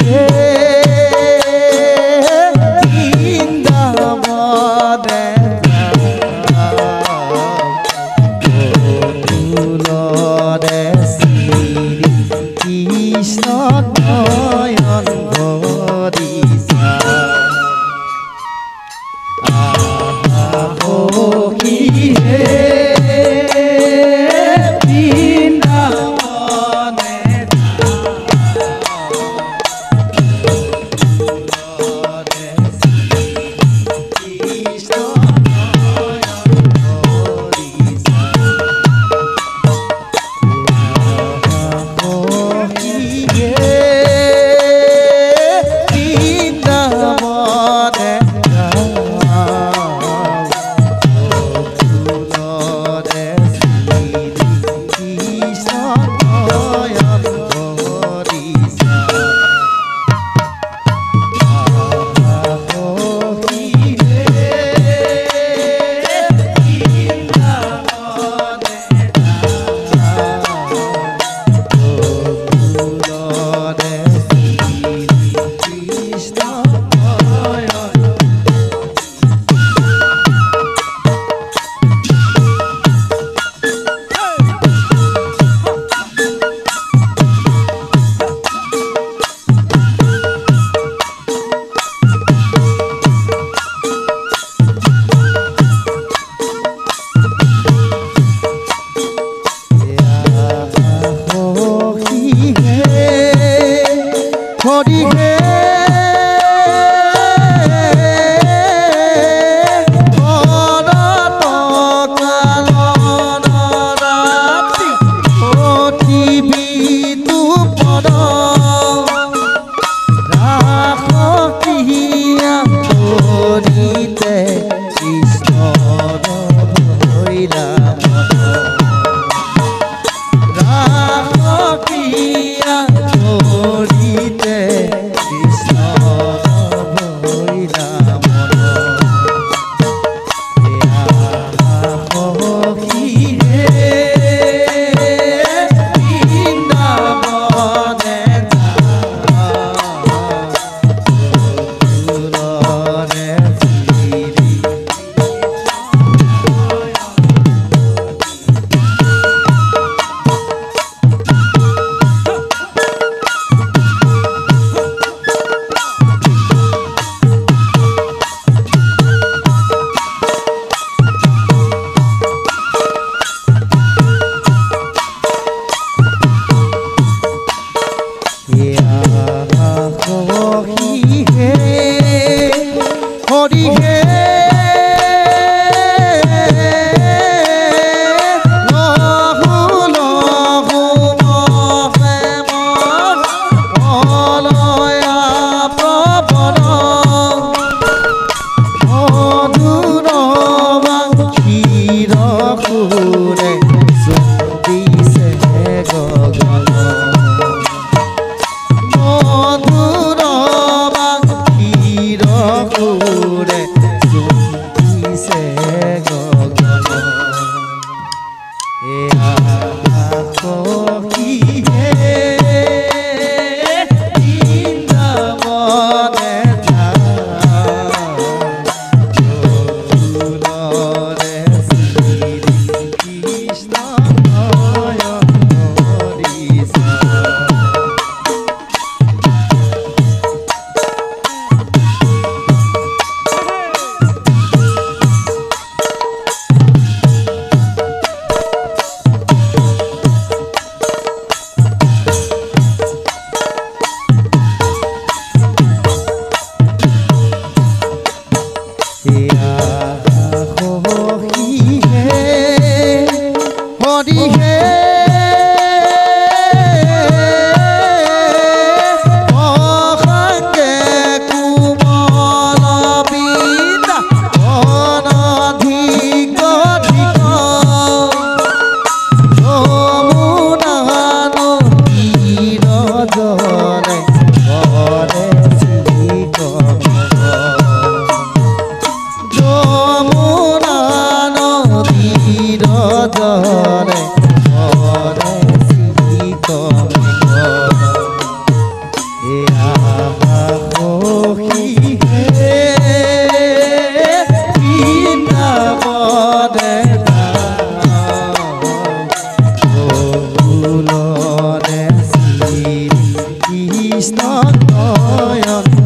hey Yes, yes, yes, yes,